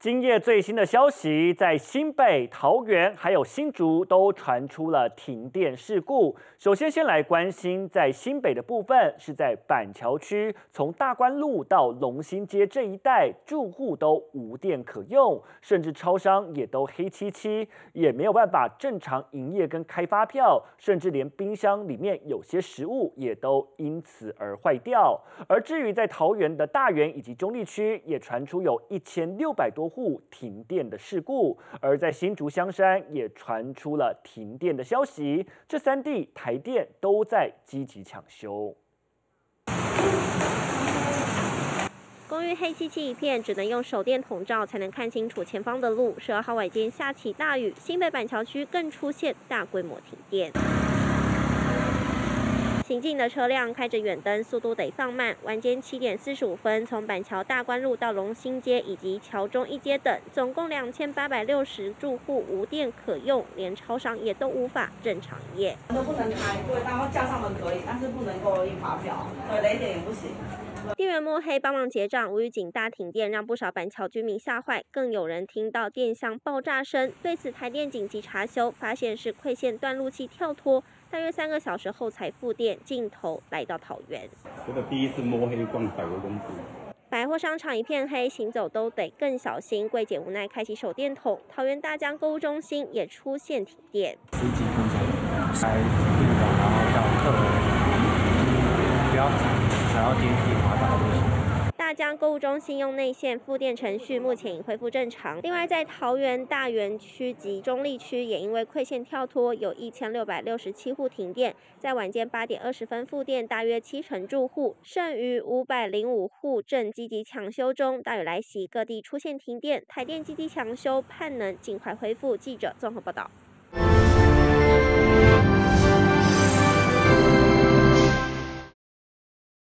今夜最新的消息，在新北、桃园还有新竹都传出了停电事故。首先，先来关心在新北的部分，是在板桥区，从大关路到龙兴街这一带，住户都无电可用，甚至超商也都黑漆漆，也没有办法正常营业跟开发票，甚至连冰箱里面有些食物也都因此而坏掉。而至于在桃园的大园以及中立区，也传出有一千六百多。户停电的事故，而在新竹香山也传出了停电的消息。这三地台电都在积极抢修。公寓黑漆漆一片，只能用手电筒照才能看清楚前方的路。十二号晚间下起大雨，新北板桥区更出现大规模停电。行进的车辆开着远灯，速度得放慢。晚间七点四十五分，从板桥大关路到龙兴街以及桥中一街等，总共两千八百六十住户无电可用，连超商也都无法正常营业。都不能开，对，然后架上门可以，但是不能够印发票，对，雷点也不行。店员摸黑帮忙结账，无预警大停电让不少板桥居民吓坏，更有人听到电箱爆炸声。对此，台电紧急查修，发现是馈线断路器跳脱。大约三个小时后才复电，镜头来到桃园。这个第一次摸黑逛百货公司，百货商场一片黑，行走都得更小心。柜姐无奈开启手电筒，桃园大江购物中心也出现停电。十几分钟塞电脑，然后叫客人不要踩到电梯滑倒就行。大江购物中心用内线复电程序目前已恢复正常。另外，在桃园大园区及中立区也因为馈线跳脱，有一千六百六十七户停电。在晚间八点二十分复电，大约七成住户，剩余五百零五户正积极抢修中。大雨来袭，各地出现停电，台电积极抢修，盼能尽快恢复。记者综合报道。